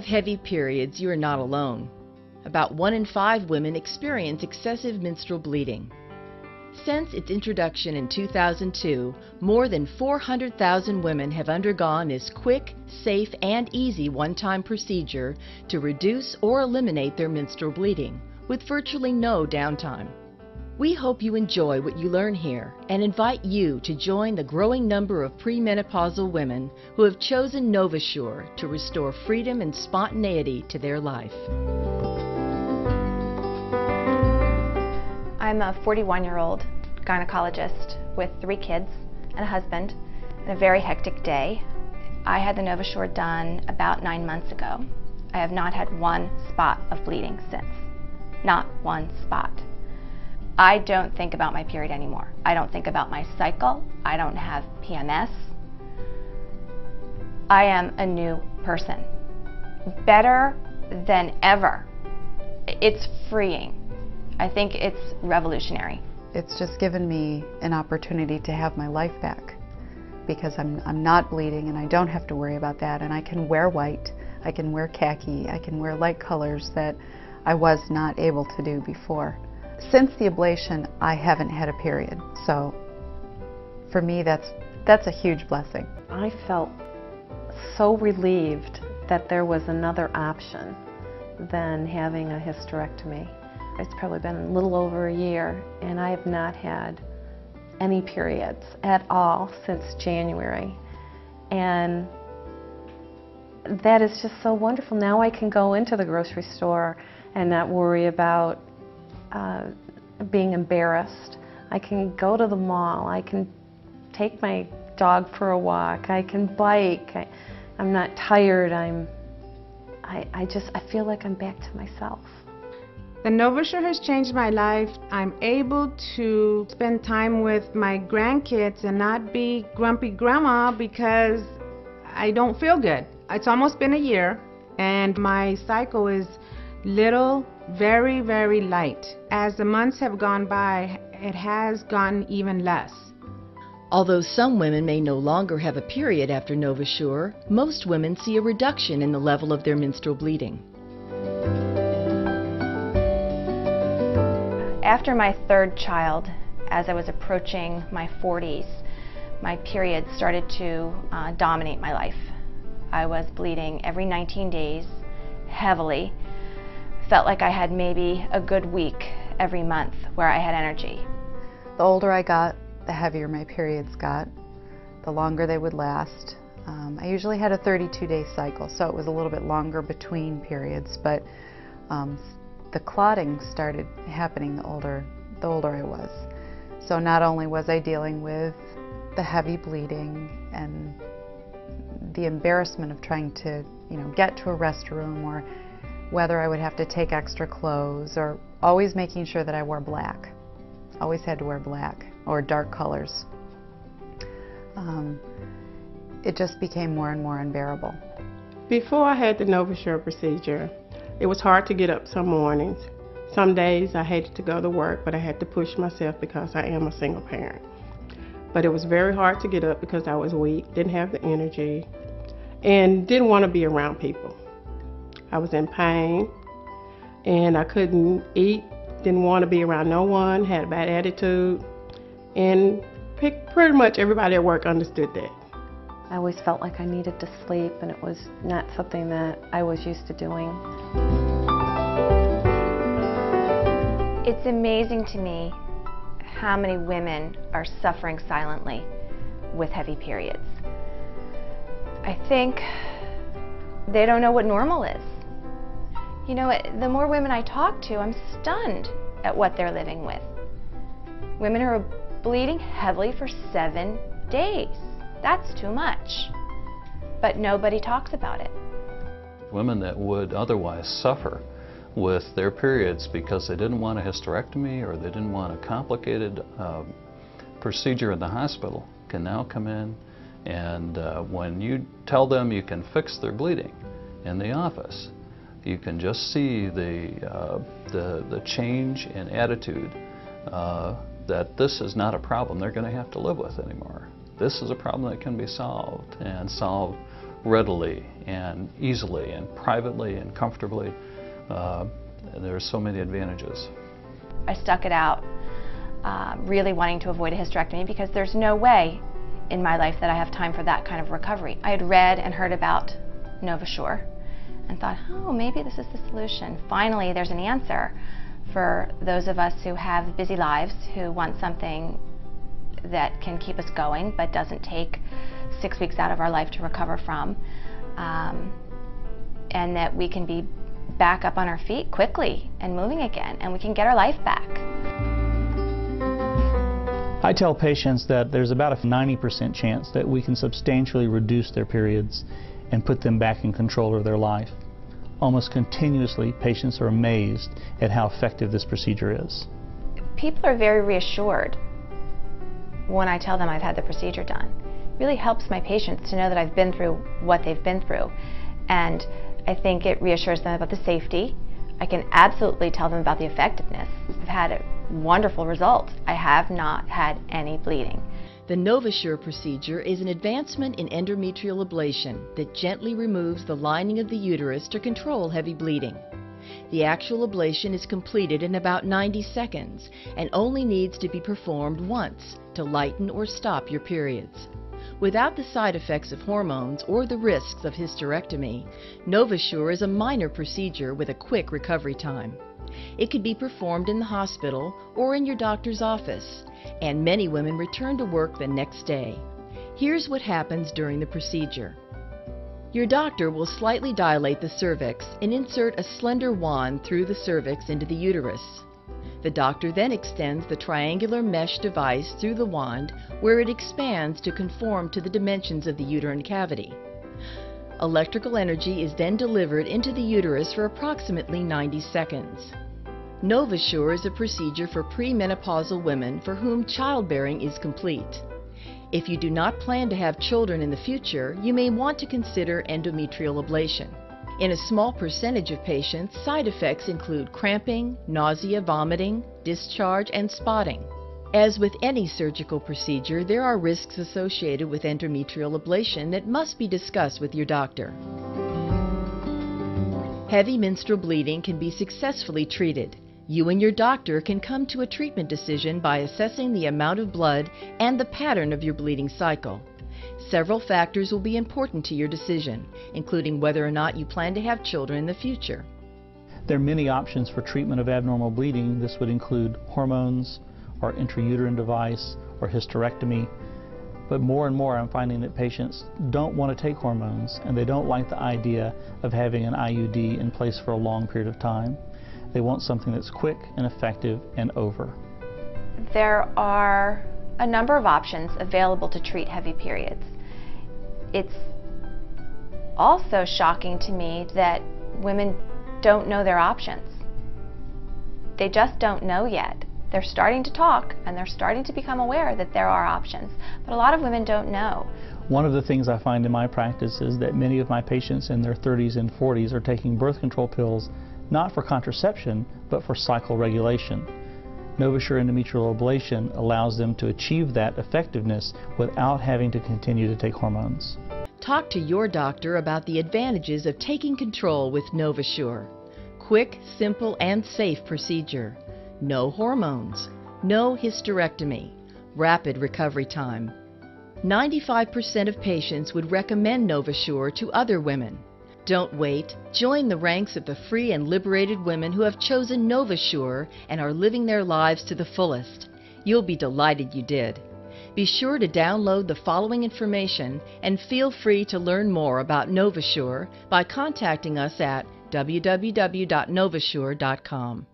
have heavy periods, you are not alone. About one in five women experience excessive menstrual bleeding. Since its introduction in 2002, more than 400,000 women have undergone this quick, safe, and easy one-time procedure to reduce or eliminate their menstrual bleeding, with virtually no downtime. We hope you enjoy what you learn here and invite you to join the growing number of premenopausal women who have chosen NovaSure to restore freedom and spontaneity to their life. I'm a 41 year old gynecologist with three kids and a husband and a very hectic day. I had the NovaSure done about nine months ago. I have not had one spot of bleeding since. Not one spot. I don't think about my period anymore. I don't think about my cycle. I don't have PMS. I am a new person. Better than ever. It's freeing. I think it's revolutionary. It's just given me an opportunity to have my life back because I'm, I'm not bleeding and I don't have to worry about that and I can wear white, I can wear khaki, I can wear light colors that I was not able to do before. Since the ablation, I haven't had a period, so for me that's, that's a huge blessing. I felt so relieved that there was another option than having a hysterectomy. It's probably been a little over a year and I have not had any periods at all since January. And that is just so wonderful. Now I can go into the grocery store and not worry about uh, being embarrassed. I can go to the mall. I can take my dog for a walk. I can bike. I, am not tired. I'm, I, I just, I feel like I'm back to myself. The NovaSure has changed my life. I'm able to spend time with my grandkids and not be grumpy grandma because I don't feel good. It's almost been a year and my cycle is little, very, very light. As the months have gone by, it has gotten even less. Although some women may no longer have a period after NovaSure, most women see a reduction in the level of their menstrual bleeding. After my third child, as I was approaching my 40s, my period started to uh, dominate my life. I was bleeding every 19 days, heavily. Felt like I had maybe a good week every month where I had energy. The older I got, the heavier my periods got, the longer they would last. Um, I usually had a 32 day cycle, so it was a little bit longer between periods, but um, the clotting started happening the older, the older I was. So not only was I dealing with the heavy bleeding and the embarrassment of trying to, you know, get to a restroom or whether I would have to take extra clothes or always making sure that I wore black. Always had to wear black or dark colors. Um, it just became more and more unbearable. Before I had the NovaSure procedure, it was hard to get up some mornings. Some days I hated to go to work, but I had to push myself because I am a single parent. But it was very hard to get up because I was weak, didn't have the energy, and didn't want to be around people. I was in pain, and I couldn't eat, didn't want to be around no one, had a bad attitude, and pretty much everybody at work understood that. I always felt like I needed to sleep and it was not something that I was used to doing. It's amazing to me how many women are suffering silently with heavy periods. I think they don't know what normal is. You know, the more women I talk to, I'm stunned at what they're living with. Women who are bleeding heavily for seven days. That's too much. But nobody talks about it. Women that would otherwise suffer with their periods because they didn't want a hysterectomy or they didn't want a complicated uh, procedure in the hospital can now come in and uh, when you tell them you can fix their bleeding in the office, you can just see the, uh, the, the change in attitude uh, that this is not a problem they're going to have to live with anymore. This is a problem that can be solved and solved readily and easily and privately and comfortably. Uh, there are so many advantages. I stuck it out, uh, really wanting to avoid a hysterectomy because there's no way in my life that I have time for that kind of recovery. I had read and heard about NovaSure and thought, oh, maybe this is the solution. Finally, there's an answer for those of us who have busy lives, who want something that can keep us going but doesn't take six weeks out of our life to recover from. Um, and that we can be back up on our feet quickly and moving again, and we can get our life back. I tell patients that there's about a 90% chance that we can substantially reduce their periods and put them back in control of their life. Almost continuously, patients are amazed at how effective this procedure is. People are very reassured when I tell them I've had the procedure done. It really helps my patients to know that I've been through what they've been through. And I think it reassures them about the safety. I can absolutely tell them about the effectiveness. I've had a wonderful result. I have not had any bleeding. The NovaSure procedure is an advancement in endometrial ablation that gently removes the lining of the uterus to control heavy bleeding. The actual ablation is completed in about 90 seconds and only needs to be performed once to lighten or stop your periods. Without the side effects of hormones or the risks of hysterectomy, NovaSure is a minor procedure with a quick recovery time. It could be performed in the hospital or in your doctor's office, and many women return to work the next day. Here's what happens during the procedure. Your doctor will slightly dilate the cervix and insert a slender wand through the cervix into the uterus. The doctor then extends the triangular mesh device through the wand where it expands to conform to the dimensions of the uterine cavity. Electrical energy is then delivered into the uterus for approximately 90 seconds. NovaSure is a procedure for premenopausal women for whom childbearing is complete. If you do not plan to have children in the future, you may want to consider endometrial ablation. In a small percentage of patients, side effects include cramping, nausea, vomiting, discharge, and spotting. As with any surgical procedure, there are risks associated with endometrial ablation that must be discussed with your doctor. Heavy menstrual bleeding can be successfully treated. You and your doctor can come to a treatment decision by assessing the amount of blood and the pattern of your bleeding cycle. Several factors will be important to your decision, including whether or not you plan to have children in the future. There are many options for treatment of abnormal bleeding. This would include hormones, or intrauterine device or hysterectomy. But more and more I'm finding that patients don't want to take hormones and they don't like the idea of having an IUD in place for a long period of time. They want something that's quick and effective and over. There are a number of options available to treat heavy periods. It's also shocking to me that women don't know their options. They just don't know yet they're starting to talk and they're starting to become aware that there are options. But a lot of women don't know. One of the things I find in my practice is that many of my patients in their 30s and 40s are taking birth control pills not for contraception but for cycle regulation. NovaSure endometrial ablation allows them to achieve that effectiveness without having to continue to take hormones. Talk to your doctor about the advantages of taking control with NovaSure. Quick, simple, and safe procedure no hormones, no hysterectomy, rapid recovery time. 95% of patients would recommend NovaSure to other women. Don't wait. Join the ranks of the free and liberated women who have chosen NovaSure and are living their lives to the fullest. You'll be delighted you did. Be sure to download the following information and feel free to learn more about NovaSure by contacting us at www.novasure.com.